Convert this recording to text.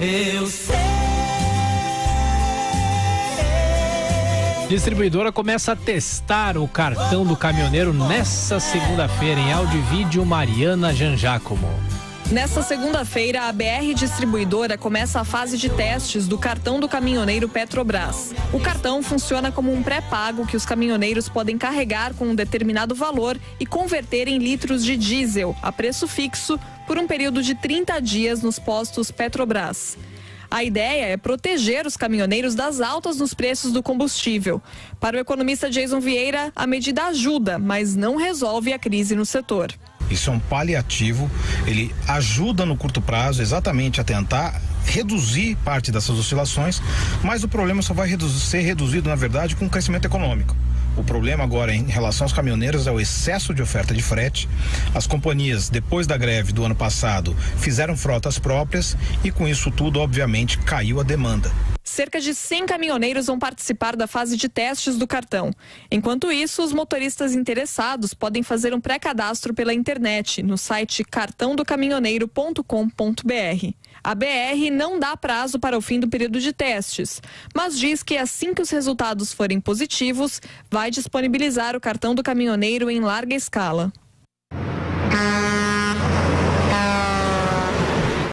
Eu sei. Distribuidora começa a testar o cartão do caminhoneiro nessa segunda-feira em áudio e vídeo Mariana Janjacomo. Nessa segunda-feira, a BR Distribuidora começa a fase de testes do cartão do caminhoneiro Petrobras. O cartão funciona como um pré-pago que os caminhoneiros podem carregar com um determinado valor e converter em litros de diesel a preço fixo por um período de 30 dias nos postos Petrobras. A ideia é proteger os caminhoneiros das altas nos preços do combustível. Para o economista Jason Vieira, a medida ajuda, mas não resolve a crise no setor. Isso é um paliativo, ele ajuda no curto prazo exatamente a tentar reduzir parte dessas oscilações, mas o problema só vai reduzir, ser reduzido, na verdade, com o crescimento econômico. O problema agora em relação aos caminhoneiros é o excesso de oferta de frete. As companhias, depois da greve do ano passado, fizeram frotas próprias e com isso tudo, obviamente, caiu a demanda. Cerca de 100 caminhoneiros vão participar da fase de testes do cartão. Enquanto isso, os motoristas interessados podem fazer um pré-cadastro pela internet no site cartãodocaminhoneiro.com.br. A BR não dá prazo para o fim do período de testes, mas diz que assim que os resultados forem positivos, vai disponibilizar o cartão do caminhoneiro em larga escala.